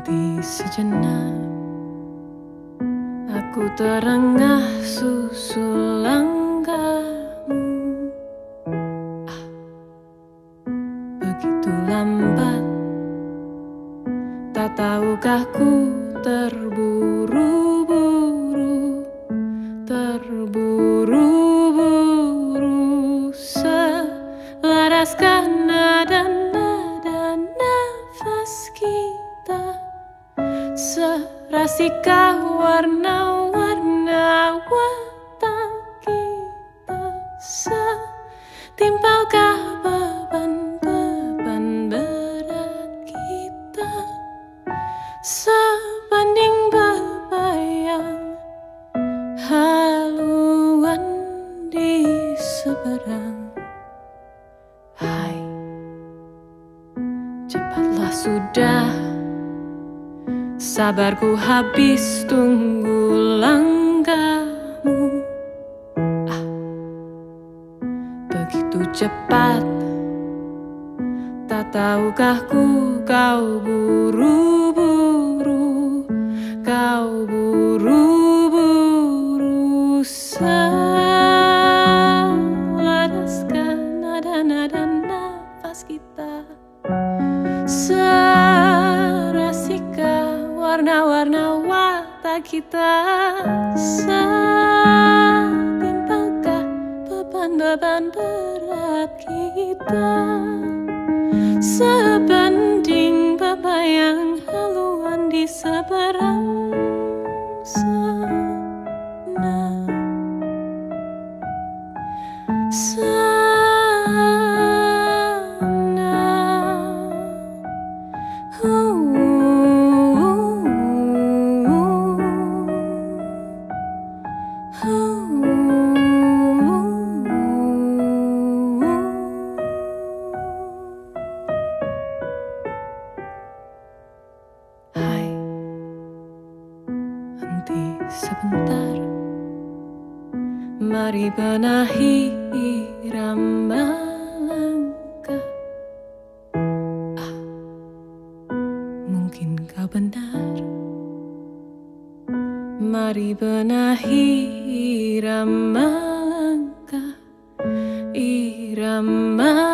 Henti sejenak. Aku terengah susul langkahmu. Ah, Begitu lambat. Tak tahukah ku terburu-buru? Terburu-buru Selaraskah nada-nada nafas kita Serasikah warna-warna watak kita Setimpalkah beban-beban berat kita? Sebanding bebayang haluan di seberang. Hai, cepatlah sudah Sabarku habis tunggu langkahmu. Ah, Begitu cepat Tak tahukah ku kau buru-buru watak kita Setimpalkah beban-beban berat kita? Sebanding bebayang haluan di seberang sebentar. Mari benahi irama langkah. Ah, mungkin kau benar? Mari benahi irama langkah. Irama